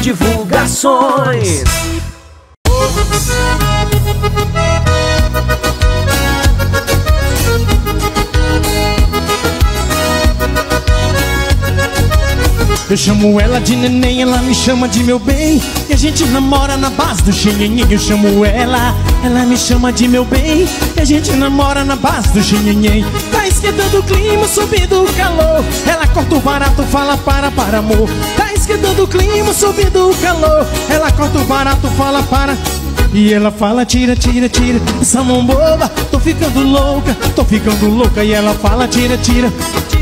Divulgações. Eu chamo ela de neném, ela me chama de meu bem. E a gente namora na base do xenhenhen Eu chamo ela, ela me chama de meu bem. E a gente namora na base do xenhenhen Tá esquentando o clima, subindo o calor. Ela corta o barato, fala para, para amor. Tá esquentando o clima, subindo o calor. Ela corta o barato, fala para. E ela fala, tira, tira, tira. Essa mão boba, tô ficando louca Tô ficando louca. E ela fala, tira, tira.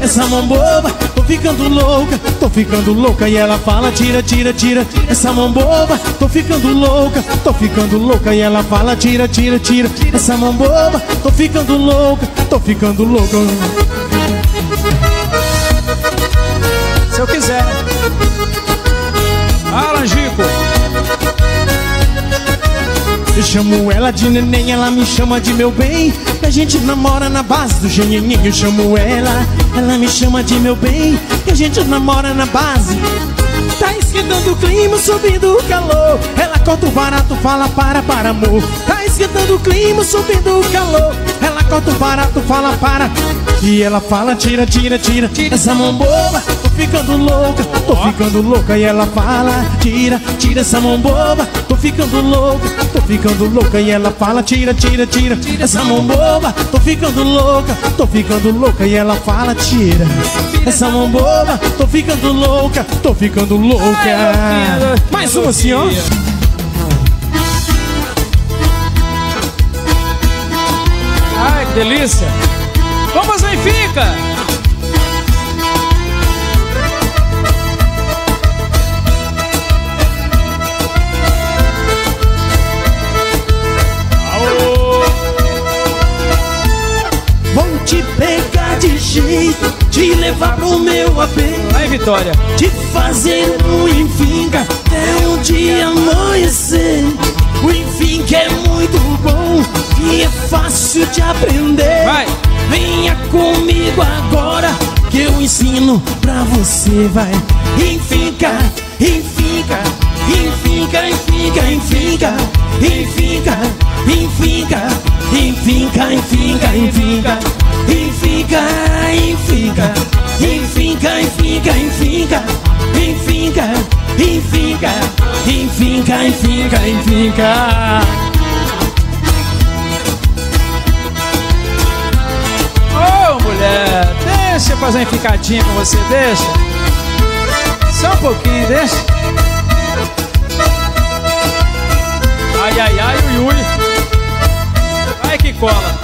Essa mão boba, ficando louca Tô ficando louca E ela fala, tira, tira, tira Essa mão boba, tô ficando louca Tô ficando louca E ela fala, tira, tira, tira Essa mão boba, tô ficando louca Tô ficando louca. Se eu quiser chamo ela de neném, ela me chama de meu bem. A gente namora na base do genhenhen Eu chamo ela, ela me chama de meu bem. E a gente namora na base. Tá esquentando o clima, subindo o calor. Ela corta o barato, fala para, para amor. Tá esquentando o clima, subindo o calor Ela corta o barato, fala para. E ela fala, tira, tira, tira. Essa mão boba, tô ficando louca Tô ficando louca. E ela fala, tira, tira essa mão boba Tô ficando louca, tô ficando louca. E ela fala, tira, tira, tira. Essa mão boba, tô ficando louca Tô ficando louca. E ela fala, tira. Essa mão boba, tô ficando louca Tô ficando louca. Mais uma assim, ó Que delícia Vamos, Benfica! Vou te pegar de jeito Te levar pro meu AP Vai, Vitória! Te fazer um enfinga Até um dia amanhecer O enfinga é muito bom E é fácil de aprender Vai! Venha comigo agora Que eu ensino pra você, vai Enfinca, enfinca Enfinca, enfinca, enfinca Enfinca, enfinca Enfinca, enfinca, enfinca Enfinca, enfinca Enfinca, enfinca, enfinca Enfinca, enfinca Enfinca, enfinca, enfinca Ô, fazer uma enficadinha com você, deixa! Só um pouquinho, deixa! Ai, ai, ai, ui, ui! Vai que cola!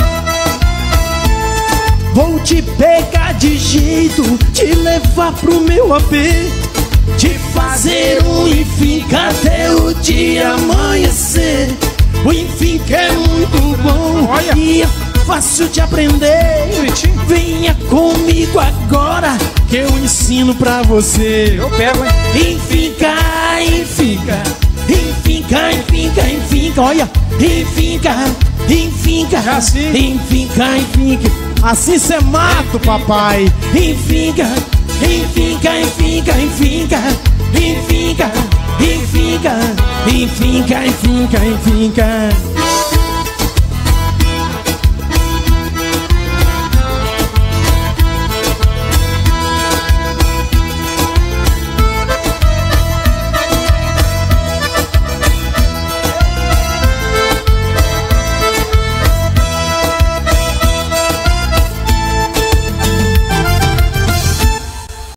Vou te pegar de jeito, te levar pro meu AP Te fazer um enfim até o dia amanhecer O enfim que é muito bom Olha. e fácil de aprender. Venha comigo agora que eu ensino pra você Eu pego, hein? Enfinca, enfinca Enfinca, enfinca, enfinca Olha, enfinca, enfinca Assim? Enfinca, enfinca Assim cê mata o papai Enfinca, enfinca, enfinca, enfinca Enfinca, enfinca Enfinca, enfinca, enfinca